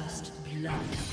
Blood.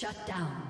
Shut down.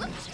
Oops.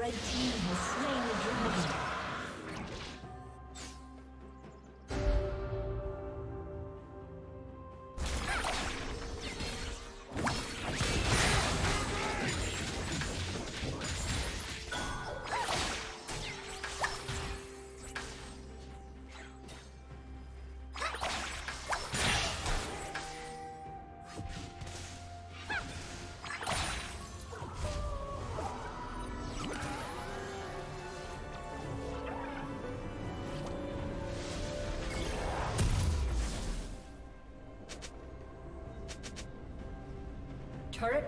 Red team has slain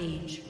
Rampage.